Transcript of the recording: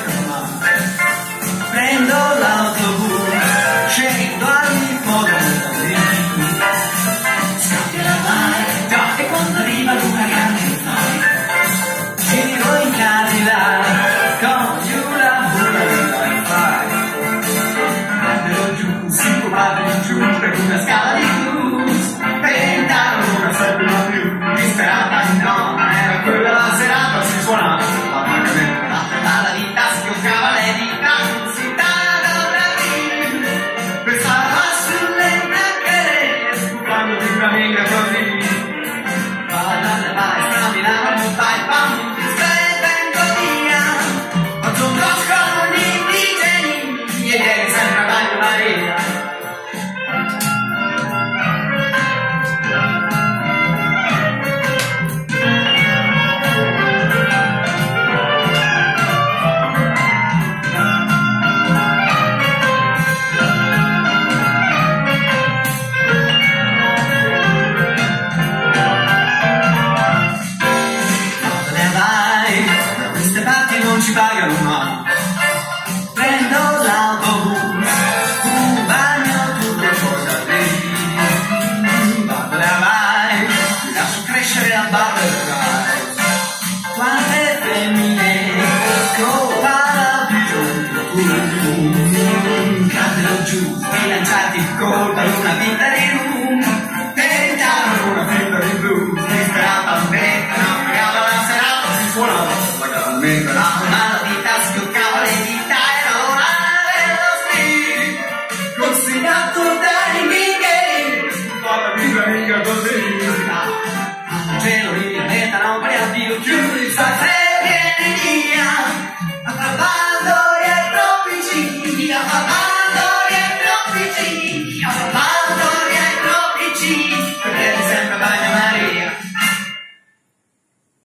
Brahma. Prendo también, gracias. ci pagano mai. Prendo la bomba un bagno tutta cosa vedi Barbara lascio crescere la Barbara quante femmine copala tu cantano giù sbilanciati colpa una vita di un Bye.